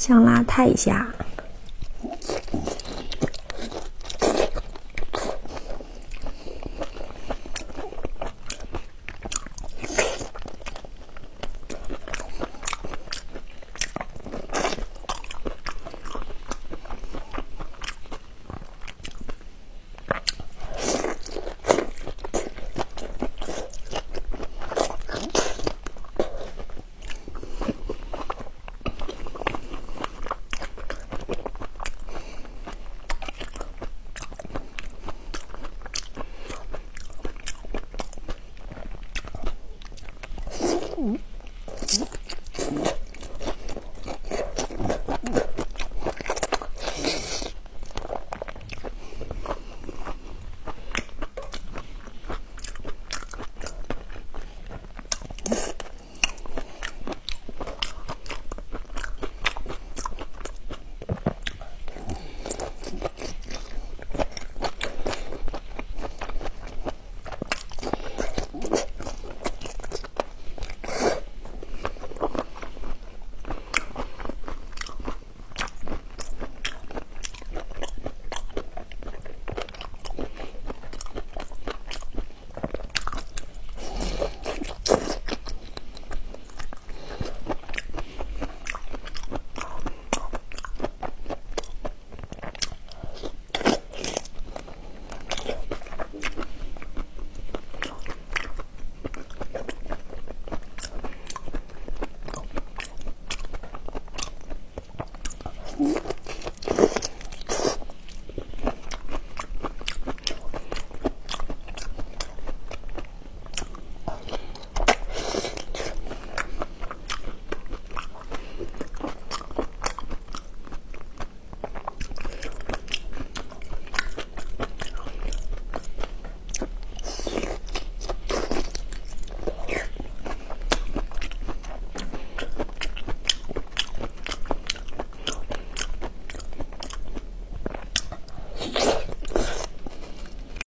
向拉太一下。Ooh.